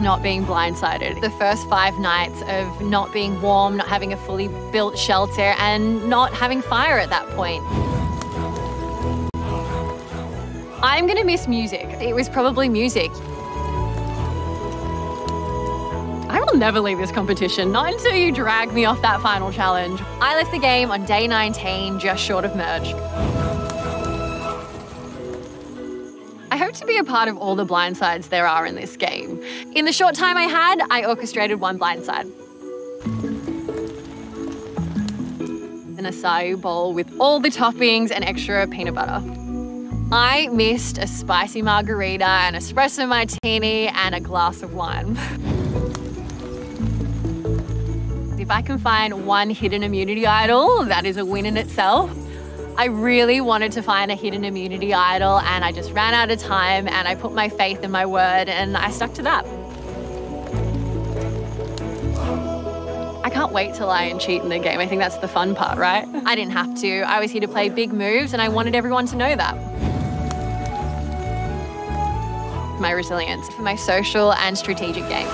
not being blindsided. The first five nights of not being warm, not having a fully built shelter, and not having fire at that point. I'm gonna miss music. It was probably music. I will never leave this competition, not until you drag me off that final challenge. I left the game on day 19, just short of merge. I hope to be a part of all the blindsides there are in this game. In the short time I had, I orchestrated one blindside. An acai bowl with all the toppings and extra peanut butter. I missed a spicy margarita, an espresso martini, and a glass of wine. if I can find one hidden immunity idol, that is a win in itself. I really wanted to find a hidden immunity idol, and I just ran out of time, and I put my faith in my word, and I stuck to that. I can't wait to lie and cheat in the game. I think that's the fun part, right? I didn't have to. I was here to play big moves, and I wanted everyone to know that my resilience for my social and strategic game.